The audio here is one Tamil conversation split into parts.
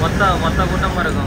మొత్తం మొత్తం కుటుంబం వరకు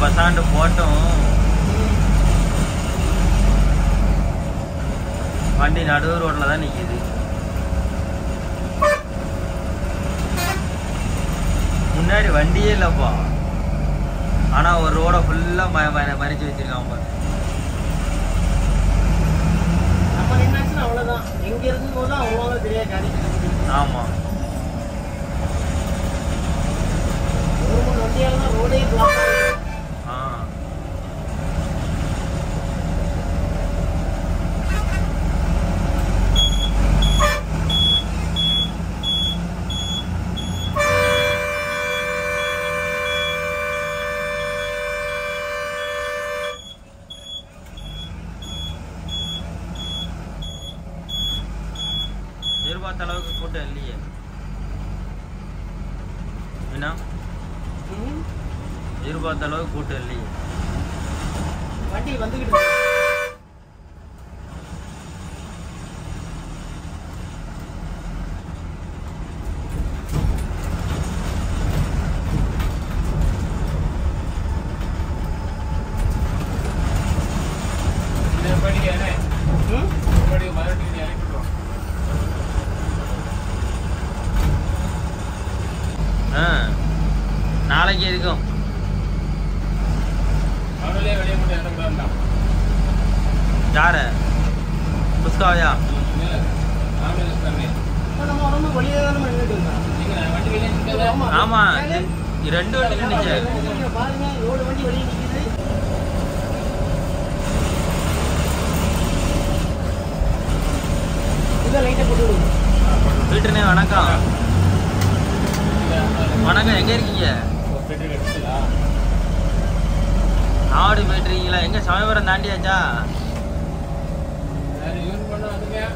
பஸ் ஸ்டாண்டு போட்டும். வண்டி நடுவு ரோட்டில் தான் நிற்கிது முன்னாடி வண்டியே இல்லைப்பா. ஆனா ஒரு ரோட ஃபுல்லாக ம ம பாரு. அவ்வளோதான் எங்கே இருக்கும்போது அவ்வளோ ஒரு மூணு வண்டியால் ரோடே ஆமா. ரெண்டு வண்டி பாருங்க ஏழு வெளியே வீட்டுனே வணக்கம். வணக்கம் எங்க இருக்கீங்க? ஆடி போயிட்டு இருக்கீங்களா எங்க சமயபுரம் தாண்டியாச்சா?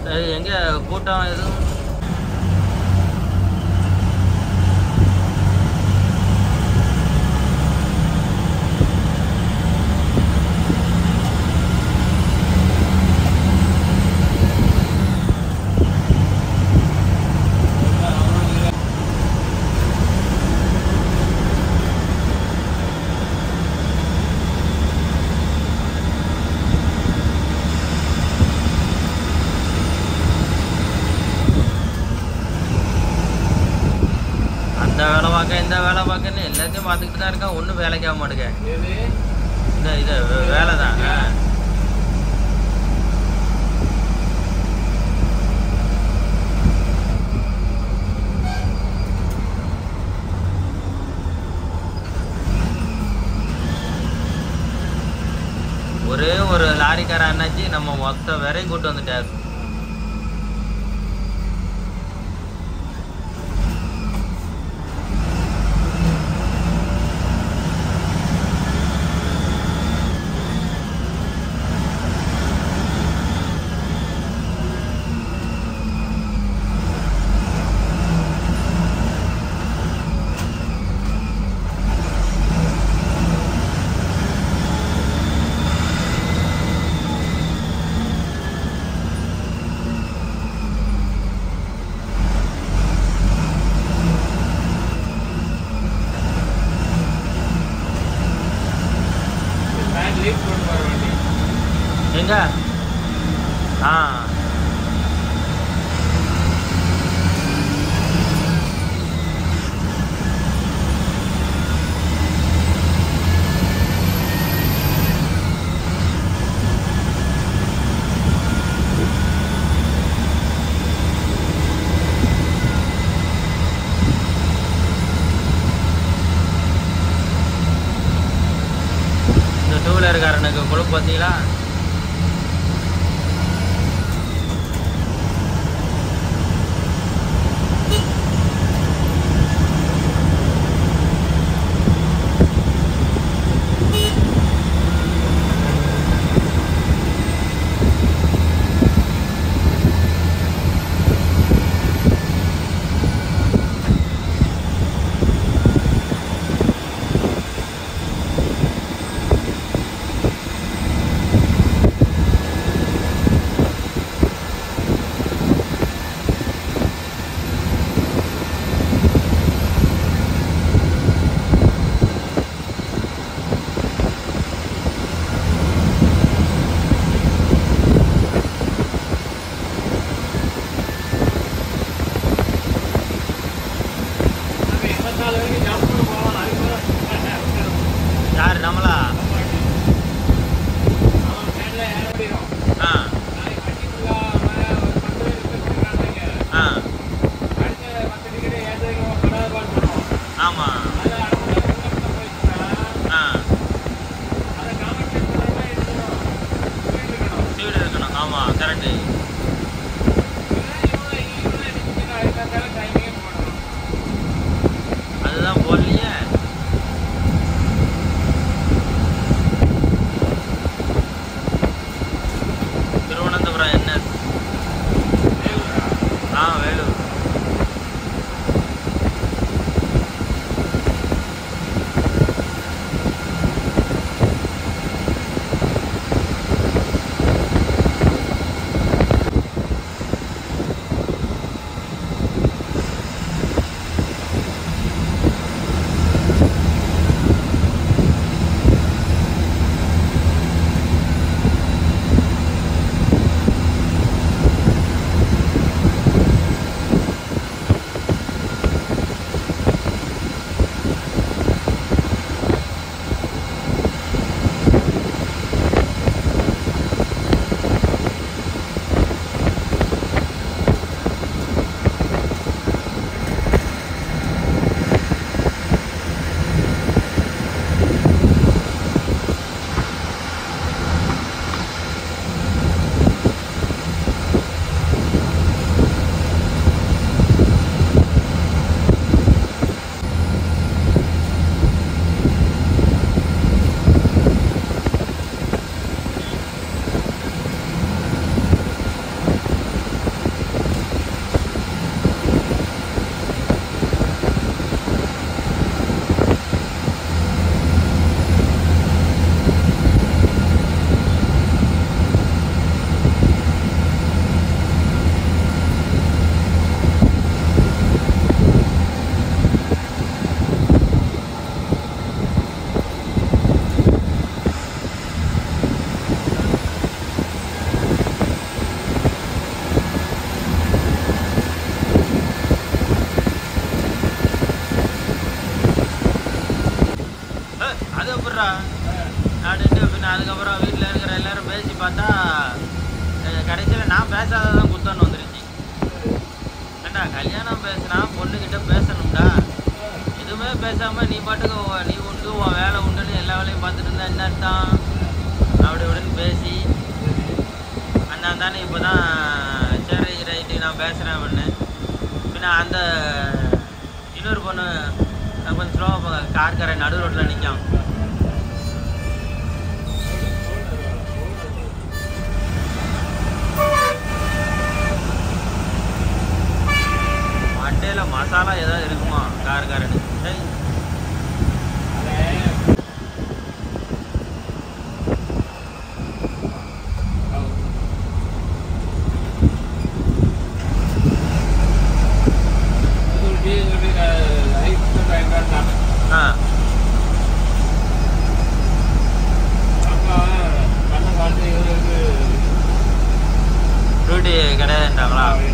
சரி எங்க கூட்டம் எதுவும் அந்த வேலை பார்க்க இந்த வேலை பார்க்கன்னு எல்லாத்தையும் பார்த்துக்கிட்டு தான் இருக்கேன். ஒன்றும் வேலைக்கு ஆக மாட்டேங்க. இந்த இது வேலை தான். ஒரே ஒரு லாரிக்கார அண்ணாச்சி நம்ம மொத்த வரையும் கூட்டு வந்துட்டார். யார்? நம்மளா? கிடையாதுன்றாங்களா அப்படியே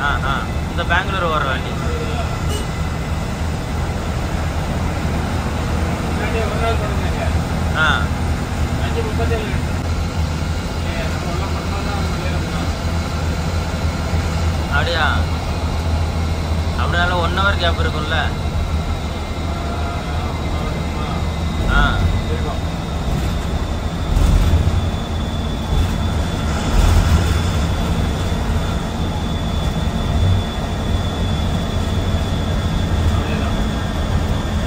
ஆ ஆ இந்த பெங்களூர் வர வண்டி. ஆ. அஞ்சு முப்பத்தேழு அப்படியா? அப்படினால ஒன் ஹவர் கேப் இருக்கும்ல? ஆ. இருக்கும்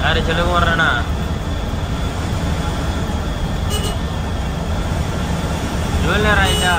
யார் சொல்லுங்க வர்றேண்ணா ஜுவல்லர் ஆயிட்டா?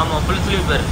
ஆமாம் ஃபுல் ஸ்லீப்பர்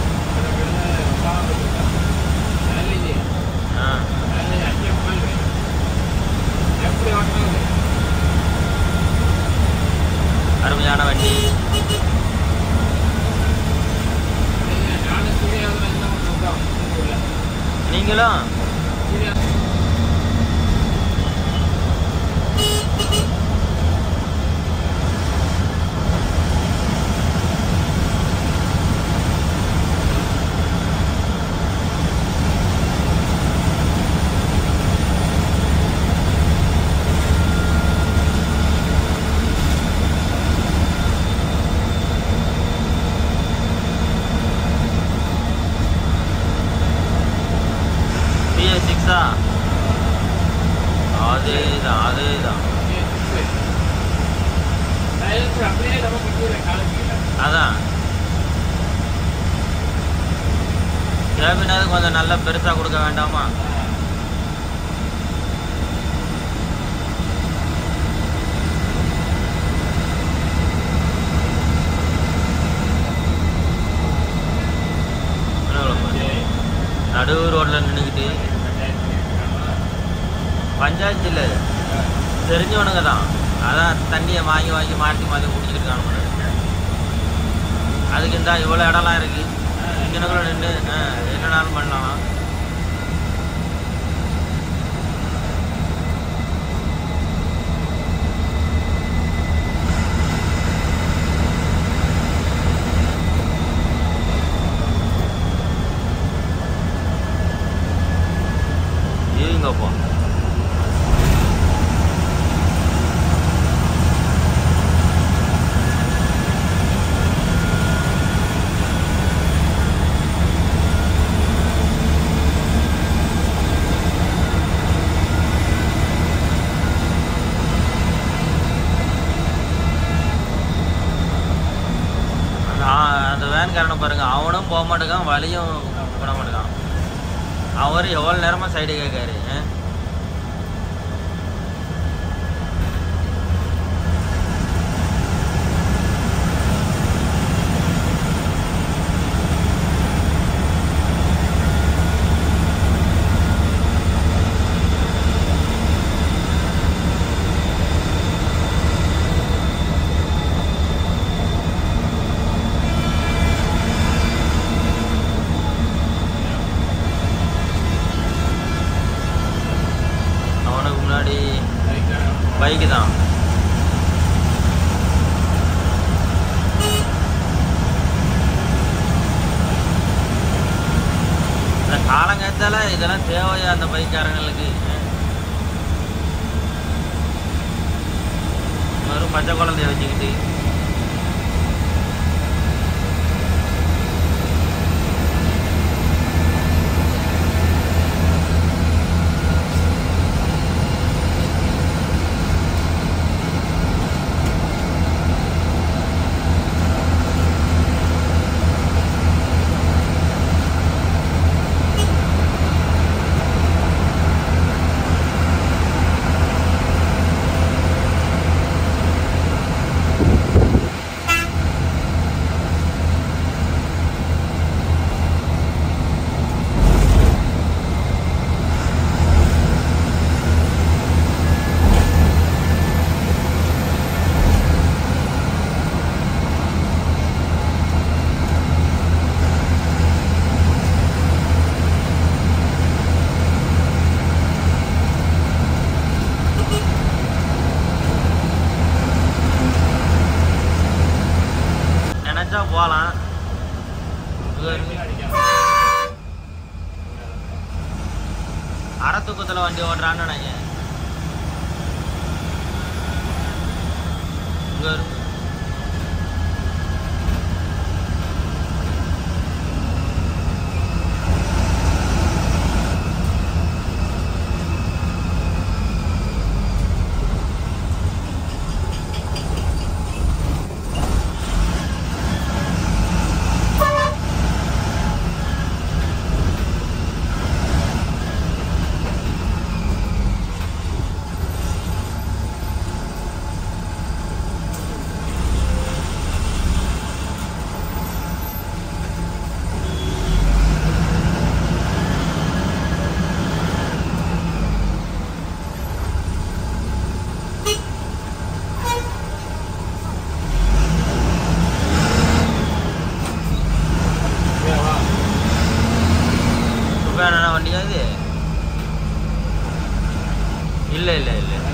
இல்லை இல்லை இல்லை.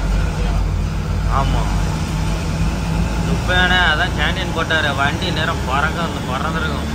ஆமாம் துப்பேனே அதான் கேண்டீன் போட்டார். வண்டி நேரம் பறக்க வந்து பறந்துருக்கும்.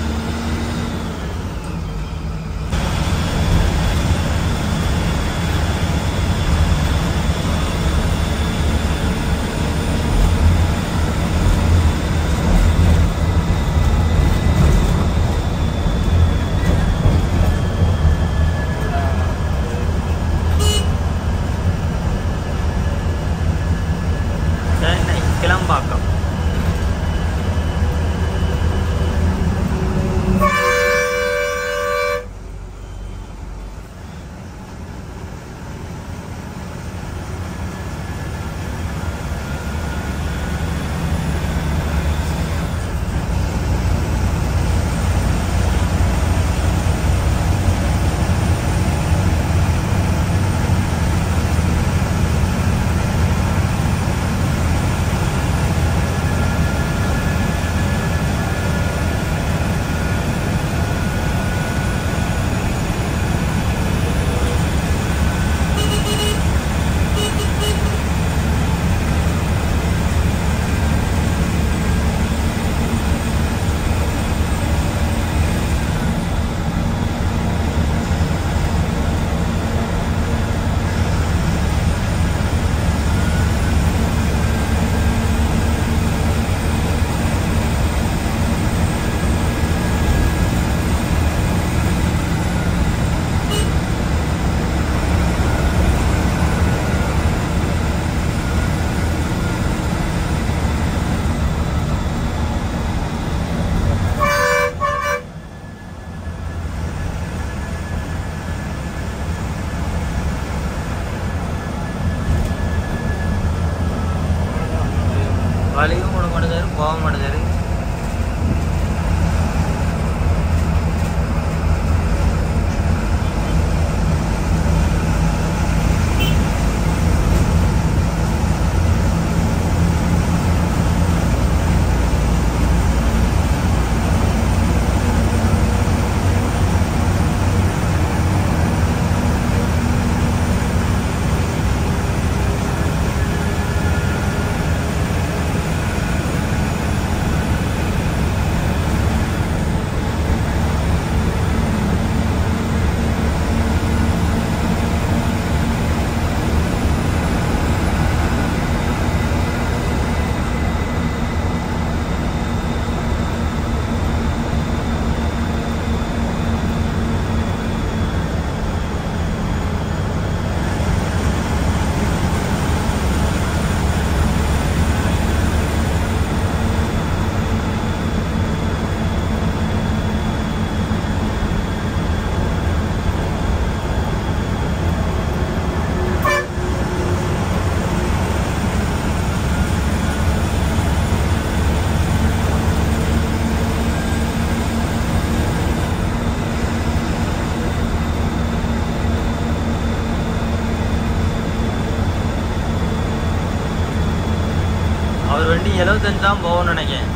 எழுபத்தஞ்சு தான் போகணும்னு நினைக்கிறேன்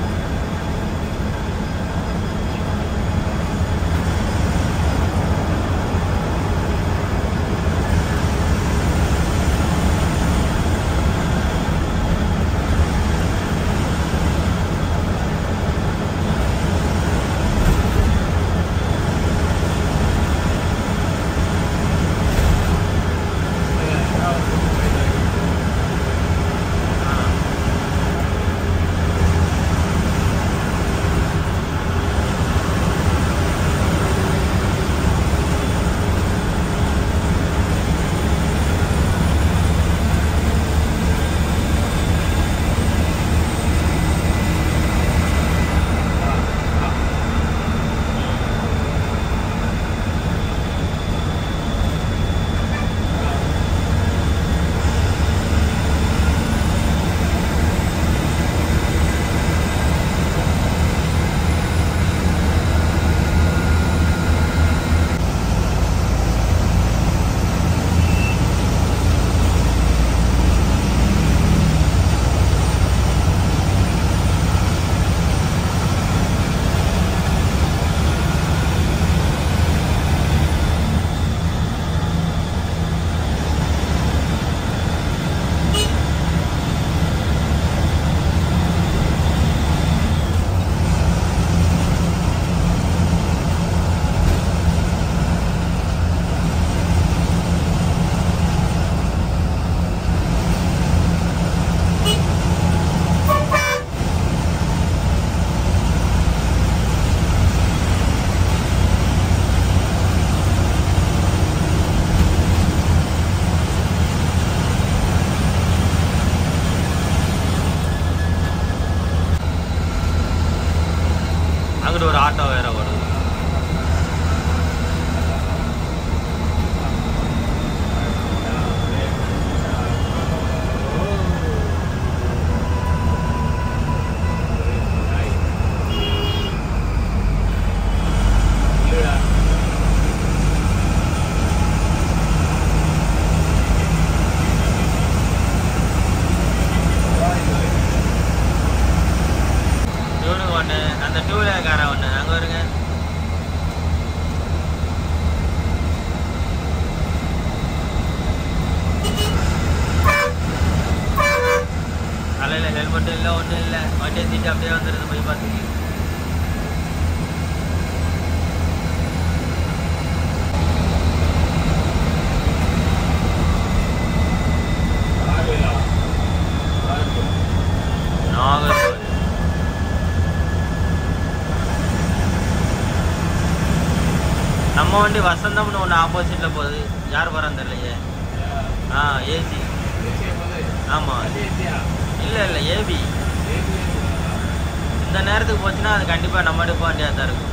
நம்ம வண்டி வசந்தம்னு ஒன்று ஆப்போசிட்டில் போகுது. யார் வரான்னு தெரியலையே. ஆ ஏசி ஆமாம் இல்லை இல்லை ஏபி இந்த நேரத்துக்கு போச்சுன்னா அது கண்டிப்பாக நம்ம போக வண்டியாக தான் இருக்கும்.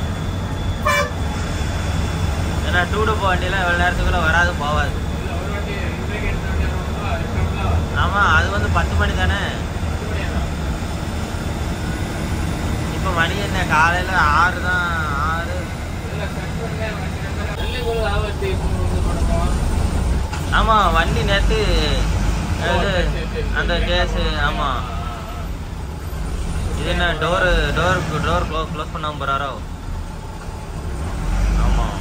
ஏன்னா டூ போக வண்டியெலாம் எவ்வளோ நேரத்துக்குள்ளே வராது போகாது. ஆமாம் அது வந்து பத்து மணி தானே? இப்போ மணி என்ன? காலையில் ஆறு தான் ஆமாம் வண்டி நேற்று அந்த கேஸு ஆமாம் இது என்ன door door door close close பண்ணாம போகிறாரோ ஆமாம்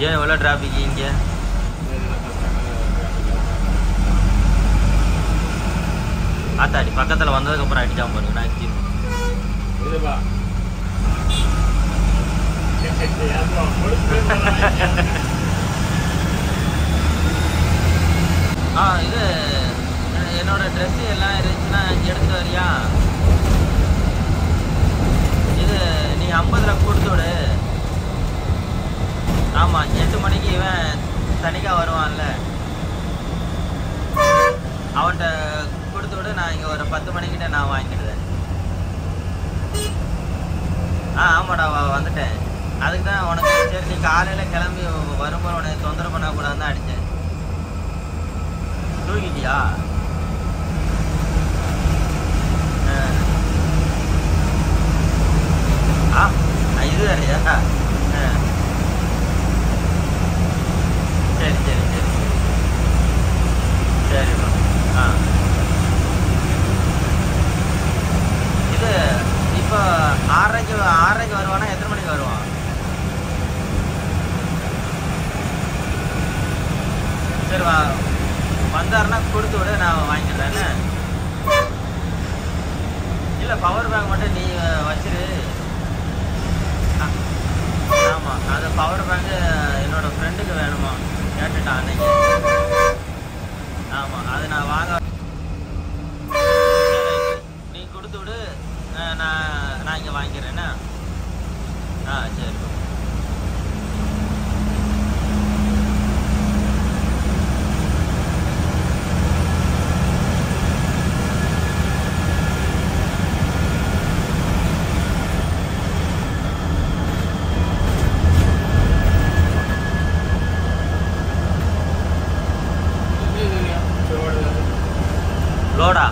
ஏன் எவ்வளோ டிராஃபிக் இங்கே? ஆத்தாடி பக்கத்தில் வந்ததுக்கப்புறம் அடிச்சாம பாருங்க நான் ஆ இது என்னோட ட்ரெஸ்ஸு எல்லாம் இருந்துச்சுன்னா இங்கே வரியா? இது நீ ரூபா கொடுத்து விடு. ஆமாம் எட்டு மணிக்கு இவன் தனிக்காக வருவான்ல. அவன்கிட்ட கொடுத்து விடு நான் இங்கே ஒரு பத்து மணிக்கிட்ட நான் வாங்கிடுவேன். ஆ ஆமாடா வந்துட்டேன். அதுக்கு தான் உனக்கு சரி நீ காலையில் கிளம்பி வரும்போது உனக்கு தொந்தரவு பண்ணக்கூடாதுன்னு தான் அடித்தேன் தூக்கிட்டியா? ஆ. ஆ, இது வேறையா? ஆ. சரி சரி சரி ஆ. இது இப்போ ஆறரைக்கு ஆறரைக்கு வருவானா? சரி வா. வந்தாருன்னா கொடுத்து விட நான் வாங்கிக்கிறேன் இல்லை பவர் பேங்க் மட்டும் நீ வச்சிரு. ஆ- ஆமா அது பவர் பேங்க் என்னோட ஃப்ரெண்டுக்கு வேணுமா? கேட்டுட்டான் அன்னைக்கு. ஆமாம் அது நான் வாங்க நீ கொடுத்து விடு. நான் நான் இங்கே வாங்கிக்கிறேன்னா ஆ சரி இது இல்லையா? போடு. லோடா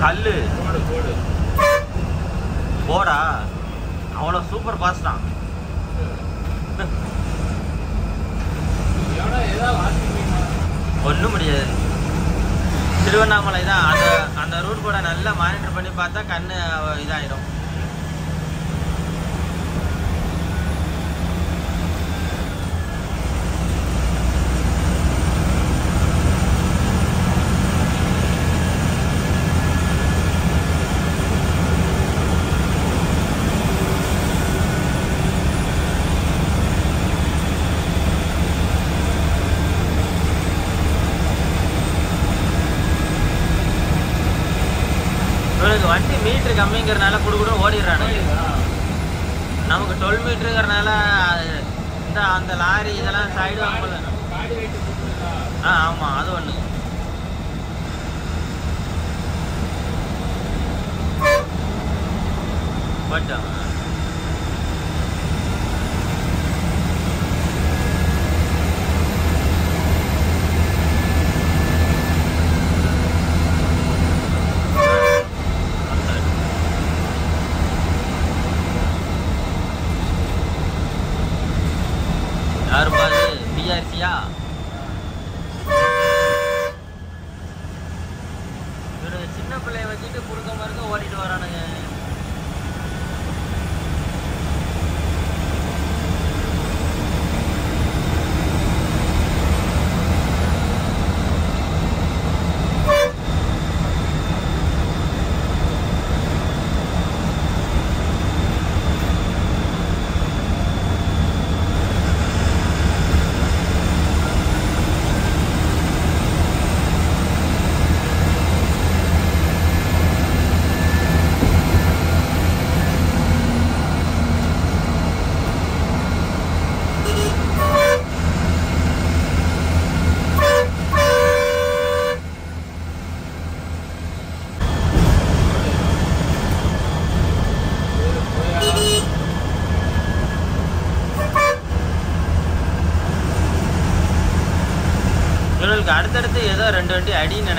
கல்லு போடு, போடு. போடா அவ்வளோ சூப்பர் பாஸ் தான் எவனோ ஏதோ வாசிப்பீங்க. ஒன்றும் முடியாது திருவண்ணாமலை தான் அந்த அந்த ரூட் கூட நல்லா மானிட்டர் பண்ணி பார்த்தா கண்ணு அஹ், இதாயிடும் இவனுக்கு வண்டி மீட்ரு கம்மிங்கிறனால குடு ஓடிடுறானுங்க புரியுதா? நமக்கு டுவெல் மீட்டருங்கிறனால இந்த அந்த லாரி இதெல்லாம் சைடு காடி- வாங்கல நம்ம காடி weight போட்டுருந்தா. ஆ ஆமாம் அது ஒன்று பட் அடுத்தடுத்து ஏதோ ரெண்டு வண்டி அடின்னு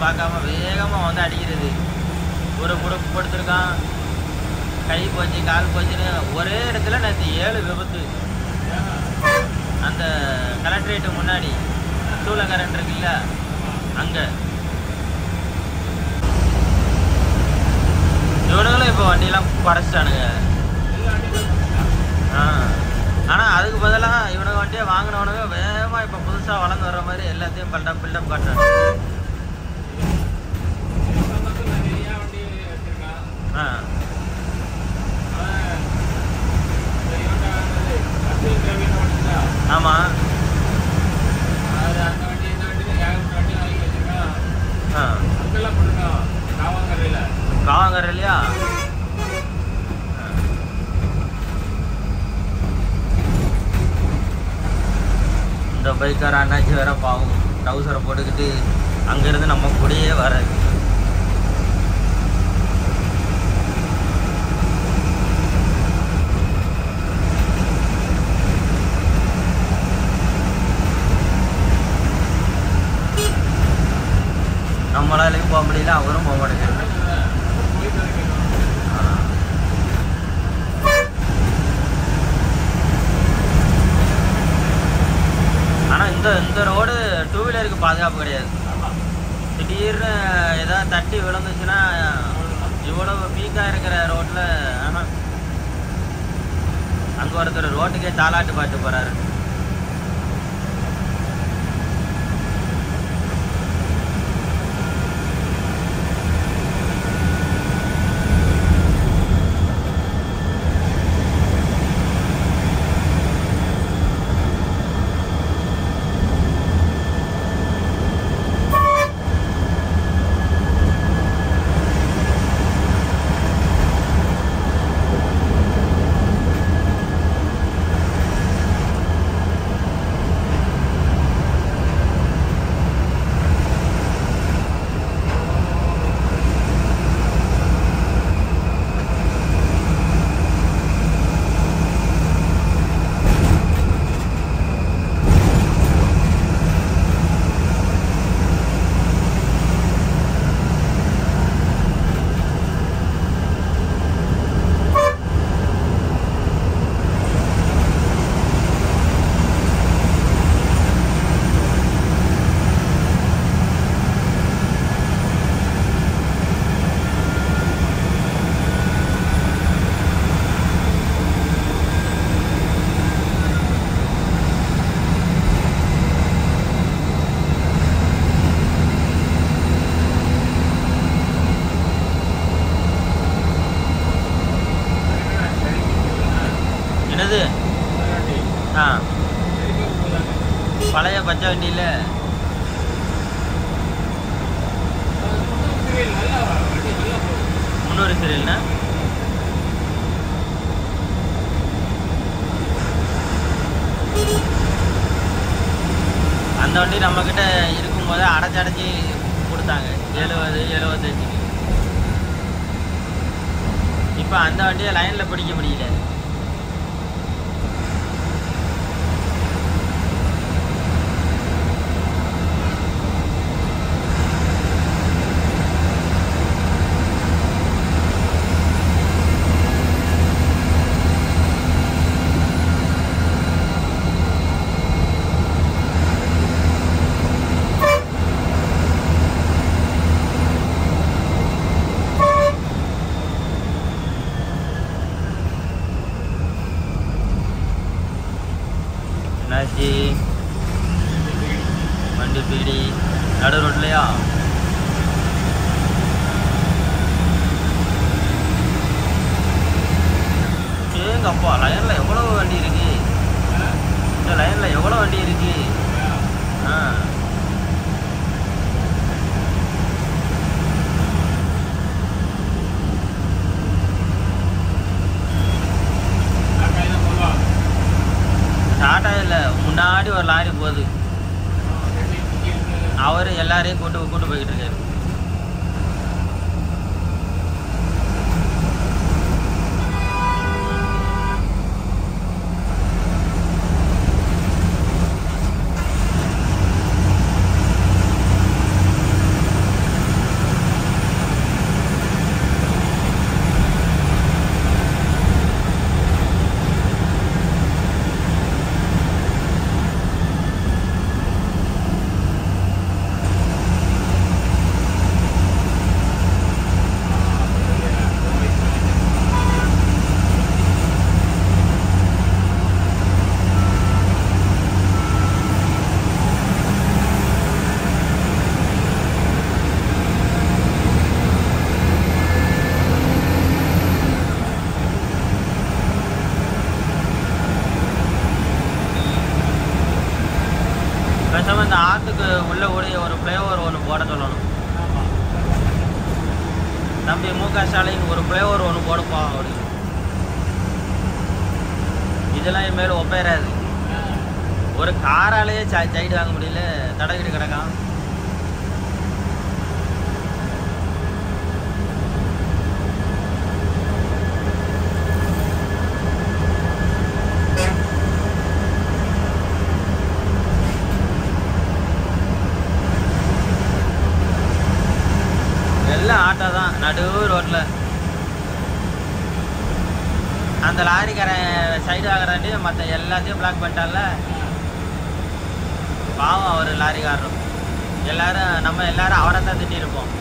பார்க்காம வேகமாக வந்து அடிக்கிறது. ஒரு குடுப்பு படுத்திருக்கான் கை போச்சு கால் போச்சுன்னு ஒரே இடத்துல நேற்று ஏழு விபத்து. அந்த கலெக்டரேட்டு முன்னாடி சூளக்கரண்ட் இருக்குல்ல அங்கே. இவனுங்களும் இப்போ வண்டியெல்லாம் குறைச்சிட்டானுங்க. ஆ. ஆனால் அதுக்கு பதிலாக இவனுக்கு வண்டியை வாங்கினவனுங்க வேகமாக இப்போ புதுசாக வளர்ந்து வர்ற மாதிரி எல்லாத்தையும் பல்டப் பில்டப் காட்டுறாங்க இவன் மட்டும் நிறைய வண்டி வச்சிருக்கான் ஆ அவன் இந்த இவன்ட்ட வாங்கினது அப்துல் கபீர் ஓட்டுச்சா ஆமாம் அது அந்த வண்டி இந்த வண்டி ஏகப்பட்ட வண்டி வாங்கி வச்சிருக்கான் ஆ அங்கெல்லாம் போட்டுருக்கான் காவாங்கரையில் காவாங்கர் இல்லையா பைக்கார அண்ணாச்சி வேற பாவம் ட்ரௌசரை போட்டுக்கிட்டு அங்கேருந்து நம்ம கூடயே வராது நம்மளாலையும் போக முடியல அவரும் போக மாட்டேங்க போயிட்டு இருக்கணும் ஆனால் இந்த இந்த ரோடு டூ பாதுகாப்பு கிடையாது. திடீர்னு ஏதாவது தட்டி விழுந்துச்சுன்னா இவ்வளவு பீக்காக இருக்கிற ரோட்டில் ஆனால் அங்கே ஒருத்தர் ரோட்டுக்கே தாலாட்டு பாட்டு போகிறாரு பேசாமல் இந்த ஆற்றுக்கு உள்ளே ஓடி ஒரு ஃப்ளைஓவர் ஒன்று போட சொல்லணும். தம்பி மு க ஸ்டாலின் ஒரு ஃப்ளைஓவர் ஒன்று போடப்பா அப்படி. இதெல்லாம் என் மேலே ஒப்பேறாது ஒரு காராலேயே சைடு வாங்க முடியல தடகிட்டு கிடக்கான் எல்லாம் ஆட்டோ தான் நடு ரோட்டில் அந்த லாரிக்காரன் சைடு ஆகிறாண்டி மற்ற எல்லாத்தையும் பிளாக் பண்ணிட்டால பாவம் அவர் லாரிக்காரரும் எல்லாரும் நம்ம எல்லாரும் அவரை தான் திட்டிருப்போம்.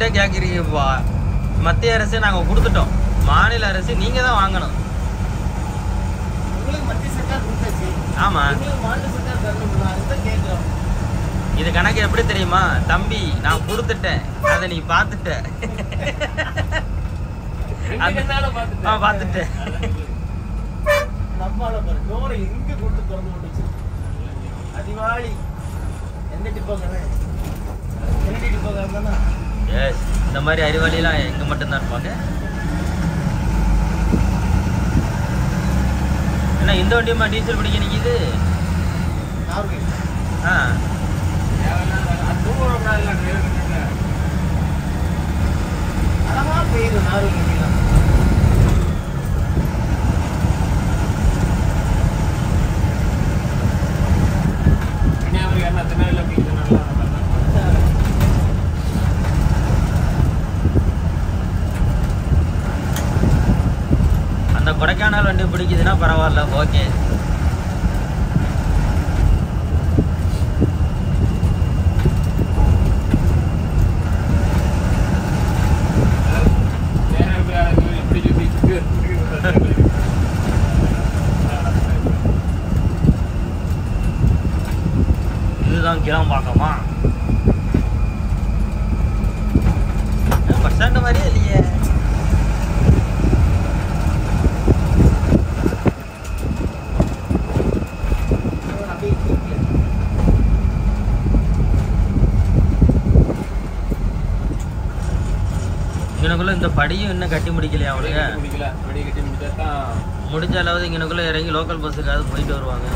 என்கிட்ட கேட்குறீங்கப்பா மத்திய அரசு நாங்கள் கொடுத்துட்டோம். மாநில அரசு நீங்கள் தான் வாங்கணும். ஆமாம் இது கணக்கு எப்படி தெரியுமா? தம்பி நான் கொடுத்துட்டேன். அதை நீ பார்த்துட்ட. பார்த்துட்டேன். பார்த்துட்டேன். நம்மால பாரு டோரை எங்க கொடுத்து திறந்து விட்டுச்சு அதிவாளி எந்த டிப்போங்க கெனடி டிப்போங்க இருந்தானா எஸ் இந்த மாதிரி அறிவாளிலாம் எங்கே மட்டும்தான் இருப்பாங்க. என்ன இந்த வண்டியுமா டீசல் பிடிக்க நிற்கிது love, again. படியும் இன்னும் கட்டி முடிக்கலையா கட்டி முடிக்கல. அப்படியே கட்டி முடிச்சா தான் முடிஞ்ச அளவு இங்கனக்குள்ள இறங்கி லோக்கல் பஸ்ஸுக்காவது போயிட்டு வருவாங்க